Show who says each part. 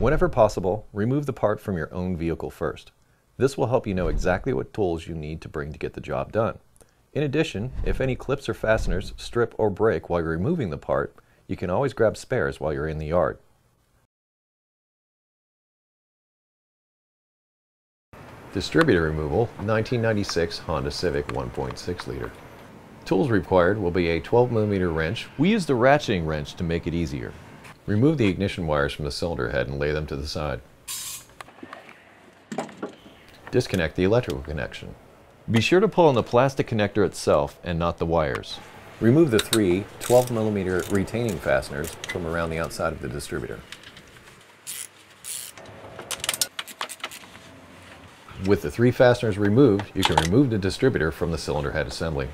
Speaker 1: Whenever possible, remove the part from your own vehicle first. This will help you know exactly what tools you need to bring to get the job done. In addition, if any clips or fasteners strip or break while you're removing the part, you can always grab spares while you're in the yard. Distributor removal, 1996 Honda Civic 1.6 liter. Tools required will be a 12mm wrench. We used a ratcheting wrench to make it easier. Remove the ignition wires from the cylinder head and lay them to the side. Disconnect the electrical connection. Be sure to pull on the plastic connector itself and not the wires. Remove the three 12mm retaining fasteners from around the outside of the distributor. With the three fasteners removed, you can remove the distributor from the cylinder head assembly.